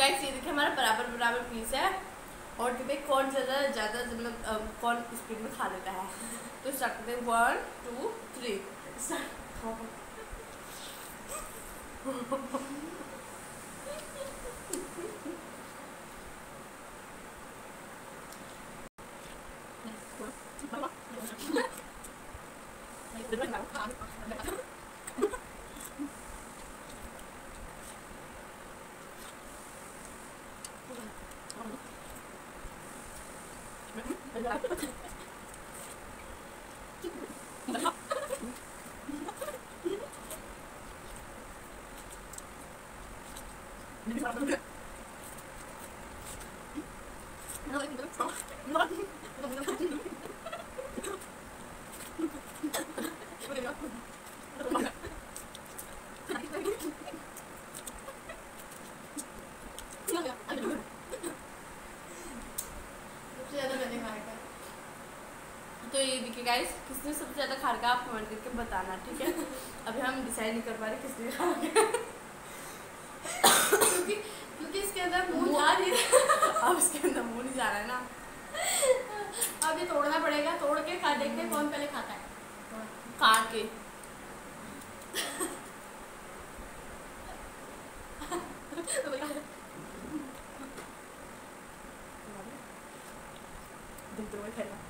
Guys ये देखिए हमारा बराबर बराबर पीस है। और देखिए कौन ज़्यादा ज़्यादा मतलब कौन स्पीड में खा लेता है। तो स्टार्ट करते हैं। वन टू थ्री स्टार्ट तो ये देखिए गाइस किसने सबसे ज़्यादा खार का आप कमेंट करके बताना ठीक है? अभी हम डिसाइड नहीं कर पा रहे किसने खाया। क्योंकि क्योंकि इसके अंदर मुँह जा रहा अब इसके अंदर मुँह नहीं जा रहा है ना। अभी तोड़ना पड़ेगा तोड़ के खा देखते कौन पहले खाता है। काट के।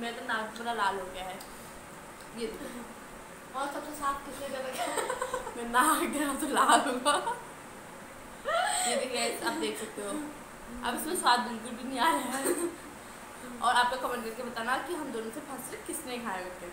मेरा तो नाक पूरा लाल हो गया है। ये और सबसे साफ़ किसने कर रखा मैं नाक गया तो लाल होगा ये देखिए आप देख सकते हो। अब इसमें स्वाद बिल्कुल भी नहीं आया रहा है। और आप लोग कमेंट करके बताना कि हम दोनों से फ़र्स्ट किसने खाए करके